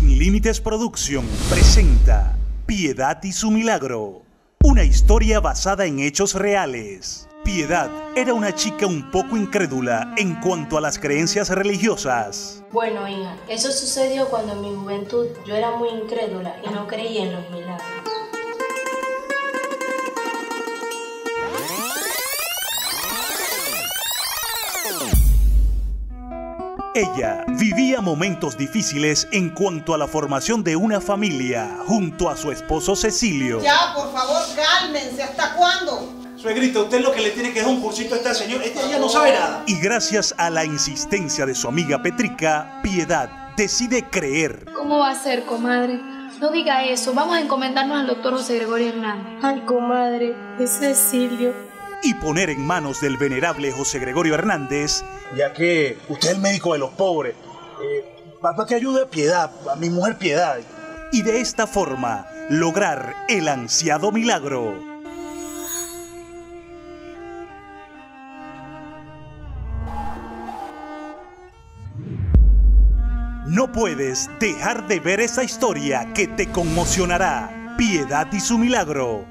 Sin Límites Producción presenta Piedad y su Milagro, una historia basada en hechos reales. Piedad era una chica un poco incrédula en cuanto a las creencias religiosas. Bueno, hija, eso sucedió cuando en mi juventud yo era muy incrédula y no creía en los milagros. Ella vivía momentos difíciles en cuanto a la formación de una familia junto a su esposo Cecilio. Ya, por favor, cálmense. ¿Hasta cuándo? Suegrita, usted lo que le tiene que dar un cursito a esta señora. Esta ya no sabe nada. Y gracias a la insistencia de su amiga Petrica, Piedad decide creer. ¿Cómo va a ser, comadre? No diga eso. Vamos a encomendarnos al doctor José Gregorio Hernández. Ay, comadre, es Cecilio. Y poner en manos del venerable José Gregorio Hernández Ya que usted es el médico de los pobres. Eh, para que ayude a Piedad, a mi mujer Piedad. y de esta forma lograr el ansiado milagro. No puedes dejar de ver esa historia que te conmocionará. Piedad y su milagro.